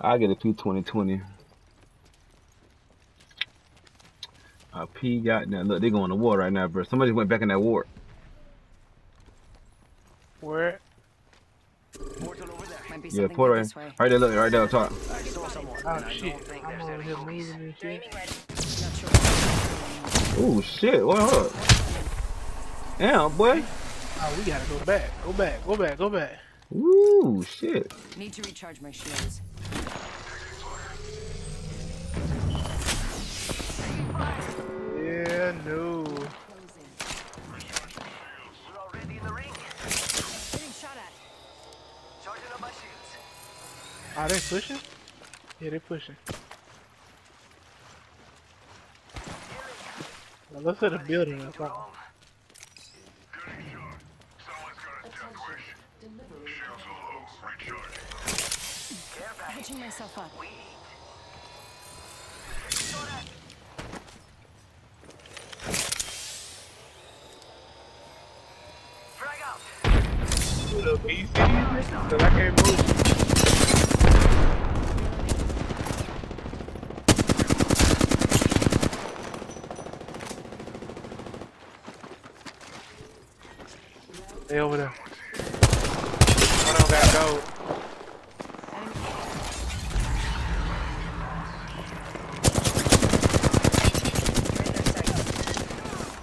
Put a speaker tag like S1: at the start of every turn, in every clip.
S1: I get a P twenty twenty. A P got now. Look, they going to war right now, bro. Somebody went back in that war.
S2: Where?
S3: Portal over there.
S4: Might be
S1: Yeah,
S4: something
S1: port right,
S4: way.
S1: right there. Look, right there on top.
S3: I saw someone.
S2: Oh shit.
S3: don't think
S2: I'm over here moving and shit.
S1: Oh shit! What up? Damn, boy.
S2: Oh, we gotta go back. Go back. Go back. Go back.
S1: Ooh, shit.
S4: Need to recharge my shields.
S2: Yeah, no.
S3: We're already in the ring.
S4: Getting shot at.
S3: Charging up my shields.
S2: Are they pushing? Yeah, they pushing. Well, let's hit a building or something.
S4: Patching myself up.
S3: Frag
S2: Little BC, cause I can't move. They over there. One of them got gold.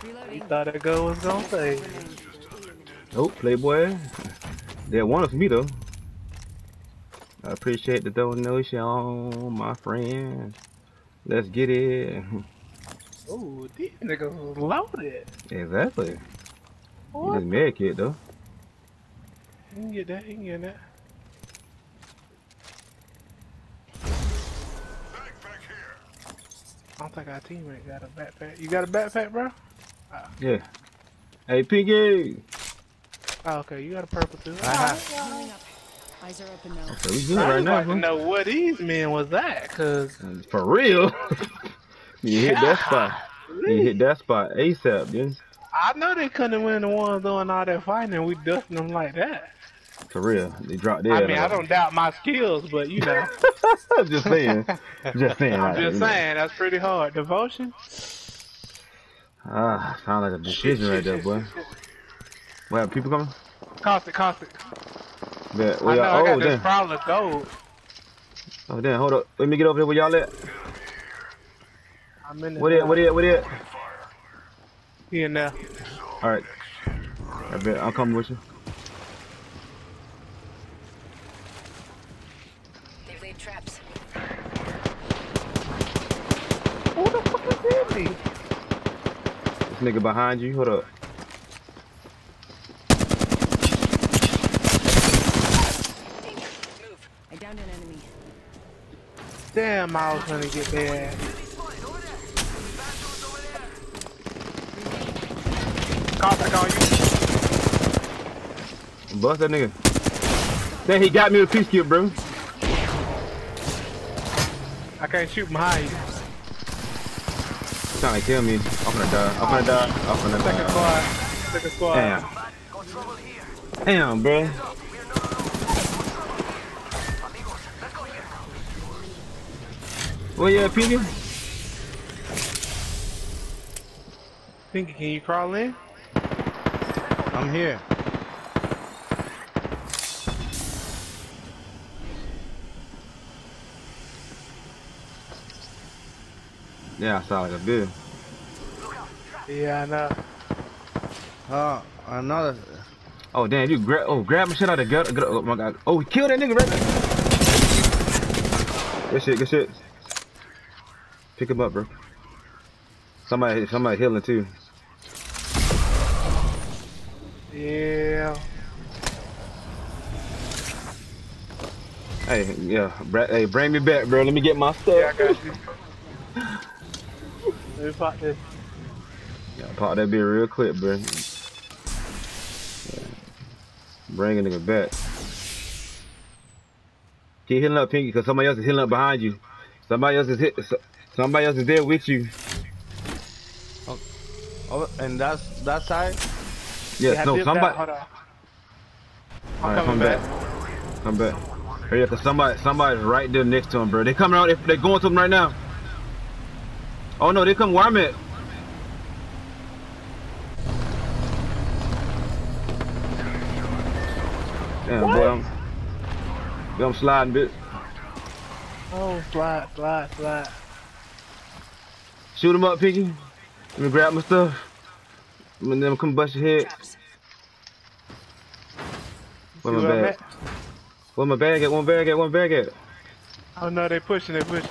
S4: Reloading.
S2: Thought that gold was gonna say.
S1: Oh, Playboy. They want us me though. I appreciate the donation, my friend. Let's get it.
S2: Oh, these niggas was loaded.
S1: Exactly. This
S2: What?
S1: med kit though.
S2: You can get that, you can get that. I don't think our teammate got a backpack. You got a backpack, bro? Ah.
S1: Yeah. Hey, Pinky.
S2: Oh, okay, you got a purple too.
S1: Uh-huh.
S4: Eyes are open now.
S1: So we good
S2: I
S1: right
S2: would
S1: now,
S2: like to
S1: bro.
S2: know what these men was that, cause
S1: For real. you hit that spot. You hit that spot ASAP, dude.
S2: I know they couldn't have been the ones doing all that fighting and we dusting them like that.
S1: For real. They dropped dead.
S2: I mean, I don't doubt my skills, but you know,
S1: just saying. Just saying.
S2: I'm
S1: like,
S2: just
S1: you
S2: saying that's pretty hard. Devotion.
S1: Ah, sound like a decision right there, boy. What, people coming?
S2: Caustic, caustic.
S1: Bet.
S2: I
S1: Where
S2: know
S1: y'all-
S2: I
S1: oh,
S2: got this
S1: damn.
S2: prowler gold.
S1: Oh, damn. Hold up. Let me get over there where y'all at.
S2: I'm in the
S1: What it? What it? What it?
S2: Here now.
S1: All right. I bet. I'll come with you.
S4: They've laid traps.
S2: Who the fuck is this?
S1: This nigga behind you. Hold up.
S4: Move. I downed an enemy.
S2: Damn, I was gonna get there. Caustic on you.
S1: Bust that nigga. Then he got me with a peace cube, bro.
S2: I can't shoot behind you.
S1: Trying to kill me. I'm gonna die. I'm gonna die. I'm gonna
S2: Second
S1: die.
S2: squad. Second squad.
S1: Damn. Damn, bro. Well, yeah, Pinky.
S2: Pinky, can you crawl in?
S1: I'm here. Yeah, I sound like a bitch.
S2: Yeah, I know.
S1: Uh, another. Oh damn! You grab. Oh, grab my shit out of the gut- Oh my god. Oh, kill that nigga right there. Good shit. Good shit. Pick him up, bro. Somebody, somebody healing too.
S2: Yeah.
S1: Hey, yeah. Hey, bring me back, bro. Let me get my stuff.
S2: Yeah, I got you. Let me pop this.
S1: Yeah, pop that beer real quick, bro. Yeah. Bring a nigga back. Keep healing up, Pinky, because somebody else is healing up behind you. Somebody else is hit. so- Somebody else is there with you.
S5: Oh, oh and that's that side.
S1: Yes,
S2: Yeah,
S1: no, somebody.
S2: That. Hold on. I'm
S1: Alright,
S2: coming
S1: come
S2: back.
S1: back. Come back. Hurry up, cause somebody, somebody's right there next to him, bro. They coming out. They, they going to him right now. Oh no, they come where I'm at. Damn, boy, I'm, boy, I'm sliding, bit.
S2: Oh, slide, slide, slide.
S1: Shoot him up, Piggy. Let me grab my stuff. And then come bust your head. Where my bag?
S2: at?
S1: Where my bag at? One bag at? One bag at?
S2: Oh no, they pushing, they pushing.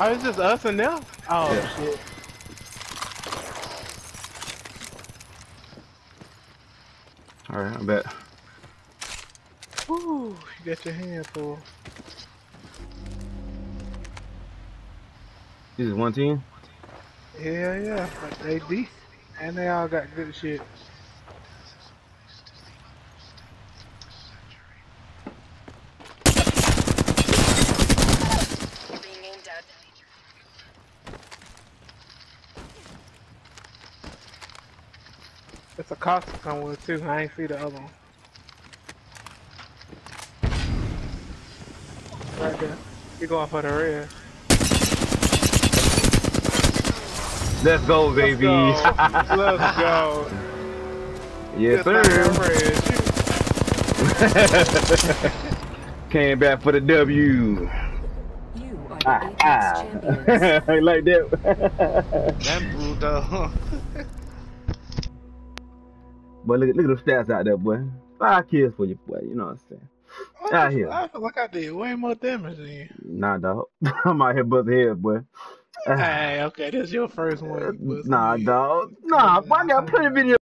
S2: Oh, it's just us and them? Oh
S1: Yeah.
S2: shit.
S1: All right, I bet.
S2: Woo, you got your hand full.
S1: This is one team.
S2: Yeah, yeah, but they decent. And they all got good shit. It's a Costa somewhere too. I ain't see the other one. Right there. You going for the red.
S1: Let's go, baby.
S2: Let's go. Let's go.
S1: yes,
S2: Just
S1: sir. Came back for the W.
S4: You are the
S1: Ah,
S4: Apex
S1: ah.
S4: champions.
S1: I like that.
S5: Damn brutal.
S1: But look, at look at the stats out there, boy. Five kills for you, boy. You know what I'm saying? Out here.
S2: I feel like I did way more damage than you.
S1: Nah, dog. I'm out here busting heads, boy.
S2: Hey, okay, this is your first one.
S1: Nah, dog. Nah, I got plenty of videos.